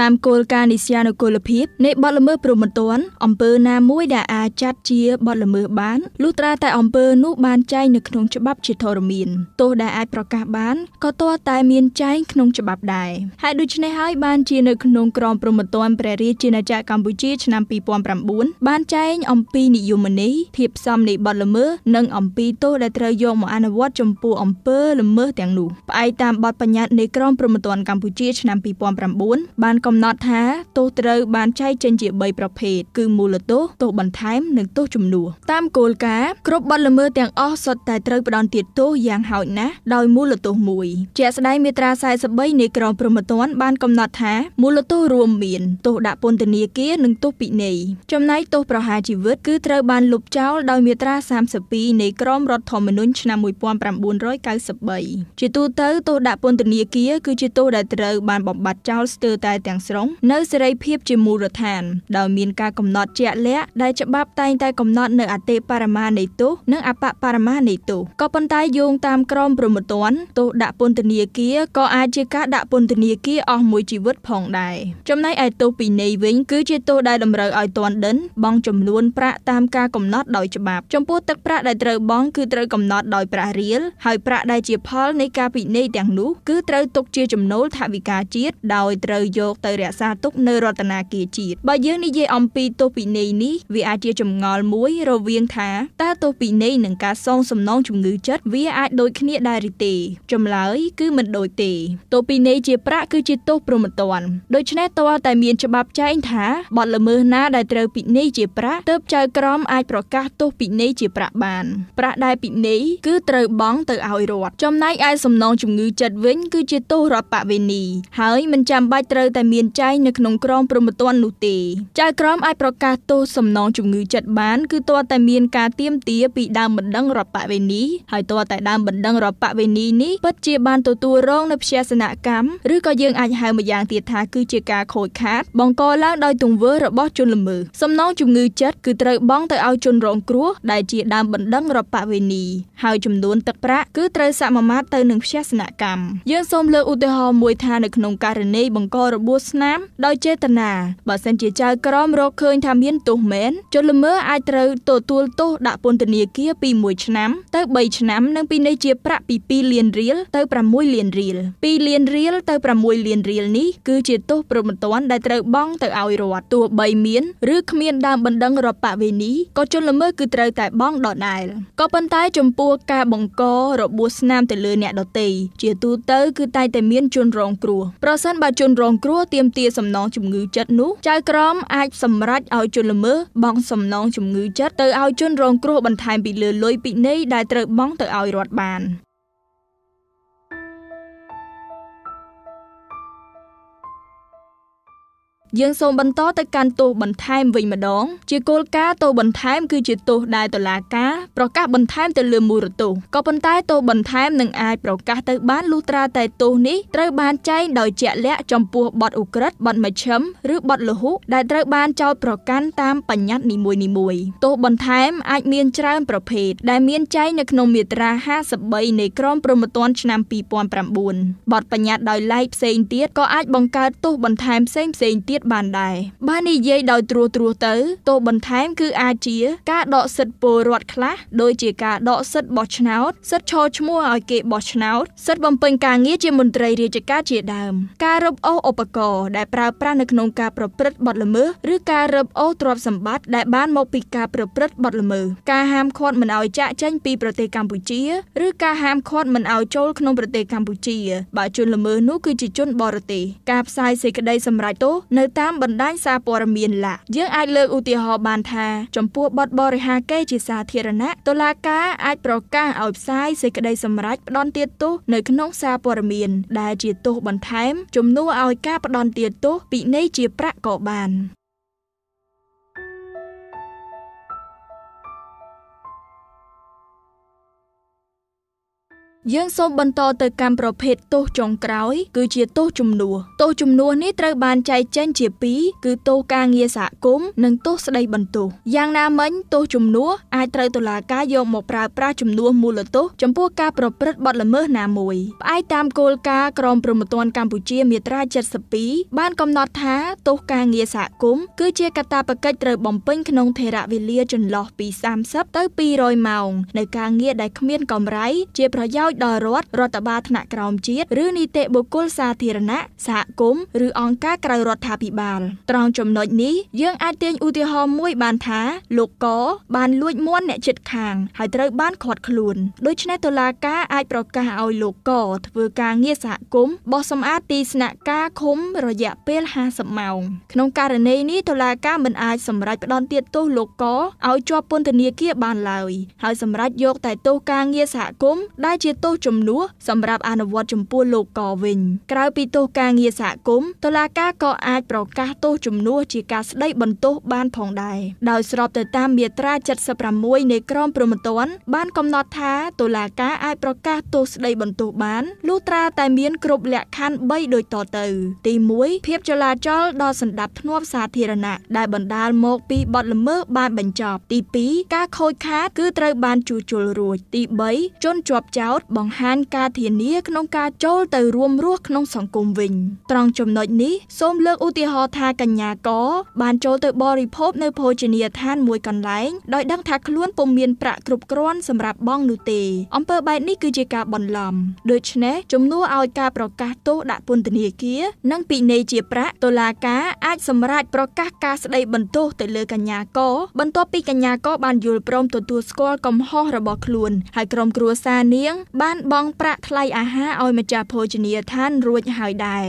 តាមគោលការណ៍និស្យានុគលភាពនៃបទល្មើសព្រហ្មទណ្ឌអំពើណាមួយដែលអាចចាត់ជាបទល្មើសបានលុះត្រាតែអំពើនោះបានចែងនៅក្នុងច្បាប់ជាធរមានទោសដែលអាចប្រកាសបានក៏ទាល់តែមានចែងក្នុងច្បាប់ដែរហើយដូច្នេះហើយបានជានៅក្នុងក្រមព្រហ្មទណ្ឌព្រះរាជាណាចក្រកម្ពុជាឆ្នាំ2009បានចែងអំពីនិយមន័យភាពសមនៃបទល្មើសនិងអំពីទោសដែលត្រូវយកមកអនុវត្តចំពោះអំពើល្មើសទាំងនោះផ្អែកតាមបទបញ្ញត្តិនៃក្រមព្រហ្មទណ្ឌកម្ពុជាឆ្នាំ2009បានកំណត់ថាទោសត្រូវបានចែកចេញជា3ប្រភេទគឺមូលទោសទោសបន្ថែមនិងទោសជំនួសតាមគោលការណ៍គ្រប់បទល្មើសទាំងអស់សុទ្ធតែត្រូវផ្ដន្ទាទោសយ៉ាងហោចណាស់ដោយមូលទោសមួយជាក់ស្ដែងមាត្រា43នៃក្រមព្រហ្មទណ្ឌបានកំណត់ថាមូលទោសរួមមានទោសដាក់ពន្ធនាគារនិងទោសពិន័យចំណែកទោសប្រហារជីវិតគឺត្រូវបានលុបចោលដោយមាត្រា32នៃក្រមរដ្ឋធម្មនុញ្ញឆ្នាំ1993ជាទូទៅទោសដាក់ពន្ធនាគារគឺជាទោសដែលត្រូវបានបំបត្តិចោលស្ទើរតែទាំងស្រុងនៅសេរីភាពជាមូលដ្ឋានដោយមានការកំណត់ជាក់លាក់ដែលច្បាប់តែងតែកំណត់នៅអតិបរមានៃទោសនិងអបបរមានៃទោសក៏ប៉ុន្តែយោងតាមក្រមព្រហ្មទណ្ឌទោសដាក់ពន្ធនាគារក៏អាចជាការដាក់ពន្ធនាគារអស់មួយជីវិតផងដែរចំណែកឯទោសពិន័យវិញគឺជាទោសដែលតម្រូវឲ្យទណ្ឌិនបង់ចំនួនប្រាក់តាមការកំណត់ដោយច្បាប់ចំពោះទឹកប្រាក់ដែលត្រូវបង់គឺត្រូវកំណត់ដោយប្រាក់រៀលហើយប្រាក់ដែលជាផលនៃការពិន័យទាំងនោះគឺត្រូវទុកជាចំណូលថវិកាជាតិដោយត្រូវយកទៅរក្សាទុកនៅរដ្ឋាភិបាលជាតិបើយើងនិយាយអំពីទោសពិន័យនេះវាអាចជាចម្ងល់មួយរវាងថាតើទោសពិន័យនិងការសងសំណងជំងឺចិត្តវាអាចដូចគ្នាដែរឬទេចម្លើយគឺមិនដូចទេទោសពិន័យជាប្រាក់គឺជាទោសព្រហ្មទណ្ឌដូច្នេះតើតែមានច្បាប់ចែងថាបទល្មើសណាដែលត្រូវពិន័យជាប្រាក់ទើបចៅក្រមអាចប្រកាសទោសពិន័យជាប្រាក់បានប្រាក់ដែលពិន័យគឺត្រូវបង់ទៅឲ្យរដ្ឋចំណែកឯសំណងជំងឺចិត្តវិញគឺជាទោសរដ្ឋបវេនីហើយមិនចាំបាច់ត្រូវតែមានចែងនៅក្នុងក្រមព្រហ្មទណ្ឌនោះទេចៅក្រមអាចប្រកាសទោសសំណងជំងឺចិត្តបានគឺទាល់តែមានការទៀមទាពីដើមបណ្ដឹងរដ្ឋបវេនីហើយទាល់តែដើមបណ្ដឹងរដ្ឋបវេនីនេះពិតជាបានទទួលរងនៅព្យាសនកម្មឬក៏យើងអាចហៅម្យ៉ាងទៀតថាគឺជាការខូចខាតបង្កឡើងដោយទង្វើរបស់ជនល្មើសសំណងជំងឺចិត្តគឺត្រូវបង់ទៅឲ្យជនរងគ្រោះដែលជាដើមបណ្ដឹងរដ្ឋបវេនីហើយចំនួនទឹកប្រាក់គឺត្រូវសមាមាត្រទៅនឹងព្យាសនកម្មយើងសូមលើកឧទាហរណ៍មួយថានៅក្នុងករណីបង្ករបួសស្នាមដោយចេតនាបើសិនជាចៅក្រមរកឃើញថាមានទោសមែនជនល្មើសអាចត្រូវទទួលទោសដាក់ពន្ធនាគារពី1ឆ្នាំទៅ3ឆ្នាំនិងពិន័យជាប្រាក់ពី2លានរៀលទៅ6លានរៀល2លានរៀលទៅ6លានរៀលនេះគឺជាទោសប្រមទ័នដែលត្រូវបង់ទៅឲ្យរដ្ឋទោះបីមានឬគ្មានដើមបណ្ដឹងរដ្ឋបវេនីក៏ជនល្មើសគឺត្រូវតែបង់ដដែលក៏ប៉ុន្តែចំពោះការបង្ករបួសស្នាមទៅលើអ្នកដទៃជាទូទៅគឺតែងតែមានជនរងគ្រោះប្រសិនបើជនរងគ្រោះទាមទារសំណងជំងឺចិត្តនោះចៅក្រមអាចសម្រេចឲ្យជនល្មើសបង់សំណងជំងឺចិត្តទៅឲ្យជនរងគ្រោះបន្ថែមពីលើលុយពិន័យដែលត្រូវបង់ទៅឲ្យរដ្ឋបានយើងសូមបន្តទៅកាន់ទោសបន្ថែមវិញម្ដង ជាគោលការណ៍ទោសបន្ថែមគឺជាទោសដែលតុលាការ ប្រកាសបន្ថែមទៅលើមូលទោសក៏ប៉ុន្តែទោសបន្ថែមនឹងអាចប្រកាសទៅបានលុះត្រាតែទោសនេះត្រូវបានចែងដោយជាក់លាក់ចំពោះបទឧក្រិដ្ឋបទមជ្ឈិមឬបទលហុដែលត្រូវបានចោទប្រកាន់តាមបញ្ញត្តិនីមួយៗទោសបន្ថែមអាចមានច្រើនប្រភេទដែលមានចែងនៅក្នុងមាត្រា53នៃក្រមព្រហ្មទណ្ឌឆ្នាំ2009បទបញ្ញត្តិដោយឡែកផ្សេងទៀតក៏អាចបង្កើតទោសបន្ថែមផ្សេងៗទៀតបានដែរបើនិយាយដោយត្រួសត្រាសទៅទោសបន្ថែមគឺអាចជាការដកសិទ្ធិពលរដ្ឋខ្លះដូចជាការដកសិទ្ធិបោះឆ្នោតសិទ្ធិឈរឈ្មោះឲ្យគេបោះឆ្នោតសិទ្ធិបំពេញការងារជាមន្ត្រីរាជការជាដើមការរឹបអូសឧបករណ៍ដែលប្រើប្រាស់នៅក្នុងការប្រព្រឹត្តបទល្មើសឬការរឹបអូសទ្រព្យសម្បត្តិដែលបានមកពីការប្រព្រឹត្តបទល្មើសការហាមឃាត់មិនឲ្យចាកចេញពីប្រទេសកម្ពុជាឬការហាមឃាត់មិនឲ្យចូលក្នុងប្រទេសកម្ពុជាបើជនល្មើសនោះគឺជាជនបរទេសការផ្សាយសេចក្តីសម្រេចទោសនៅតាមបណ្ដាញសារព័ត៌មានឡាយើងអាចលើកឧទាហរណ៍បានថា ចំពោះបទបរិហាកេរជាសាធារណៈតុលាការអាចប្រកាសឲ្យផ្សាយសេចក្តីសម្រេចផ្ដន្ទាទោសនៅក្នុងសារព័ត៌មាន ដែលជាទោសបន្ថែមជំនួសឲ្យការផ្ដន្ទាទោសពិន័យជាប្រាក់ក៏បាន យើងសូមបន្តទៅកម្មប្រភេទទោសចុងក្រោយ គឺជាទោសជំនួសទោសជំនួសនេះត្រូវបានចែកចេញជាពីរគឺទោសការងារសហគមន៍និងទោសស្ដីបន្ទោសយ៉ាងណាមិញទោសជំនួសអាចត្រូវតុលាការយកមកប្រើប្រាស់ជំនួសមូលទោសចំពោះការប្រព្រឹត្តបទល្មើសណាមួយផ្អែកតាមគោលការណ៍ក្រមព្រហ្មទណ្ឌកម្ពុជាមាត្រា72បានកំណត់ថាទោសការងារសហគមន៍គឺជាកាតព្វកិច្ចត្រូវបំពេញក្នុងថេរវេលាចន្លោះពី30ទៅ200ម៉ោង នៅការងារដែលគ្មានកម្រៃជាប្រយោជន៍ដល់រដ្ឋរដ្ឋបាលថ្នាក់ក្រោមជាតិឬនីតិបុគ្គលសាធារណៈសហគមន៍ឬអង្គការក្រៅរដ្ឋាភិបាលត្រង់ចំណុចនេះយើងអាចទាញឧទាហរណ៍មួយបានថាលោកកបានលួចមាន់អ្នកជិតខាងហើយត្រូវបានឃាត់ខ្លួនដូច្នេះតុលាការអាចប្រកាសឲ្យលោកកធ្វើការងារសហគមន៍បោះសម្អាតទីស្នាក់ការឃុំរយៈពេល50ម៉ោងក្នុងករណីនេះតុលាការមិនអាចសម្រេចផ្តន្ទាទោសលោកកឲ្យជាប់ពន្ធនាគារបានឡើយហើយសម្រេចយកតែទោសការងារសហគមន៍ដែលជាទោសជំនួសសម្រាប់អនុវត្តចំពោះលោកកវិញក្រៅពីទោសការងារសហគមន៍តុលាការក៏អាចប្រកាសទោសជំនួសជាការស្ដីបន្ទោសបានផងដែរដោយស្របទៅតាមមាត្រា76នៃក្រមព្រហ្មទណ្ឌបានកំណត់ថាតុលាការអាចប្រកាសទោសស្ដីបន្ទោសបានលុះត្រាតែមានគ្រប់លក្ខខណ្ឌ3ដូចតទៅ ទី1ភាពចលាចលដល់សន្តិភាពសាធារណៈដែលបណ្ដាលមកពីបទល្មើសបានបញ្ចប់ទី2ការខូចខាតគឺត្រូវបានជួសជុលរួចទី3ជនជាប់ចោតបង្ហាញការធានាក្នុងការចូលទៅរួមរស់ក្នុងសង្គមវិញ ត្រង់ចំណុចនេះសូមលើកឧទាហរណ៍ថាកញ្ញាកបានចូលទៅបរិភោគនៅភោជនីយដ្ឋានមួយកន្លែងដោយដឹងថាខ្លួនពុំមានប្រាក់គ្រប់គ្រាន់សម្រាប់បង់នោះទេអំពើបែបនេះគឺជាការបន្លំដូច្នេះជំនួសឲ្យការប្រកាសទោសដាក់ពន្ធនាគារនិងពិន័យជាប្រាក់តុលាការអាចសម្រេចប្រកាសការស្ដីបន្ទោសទៅលើកញ្ញាកបន្ទាប់ពីកញ្ញាកបានយល់ព្រមទទួលស្គាល់កំហុសរបស់ខ្លួនហើយក្រុមគ្រួសារនាងបានបង់ប្រាក់ថ្លៃអាហារឲ្យម្ចាស់ភោជនីយដ្ឋានរួចហើយដែរ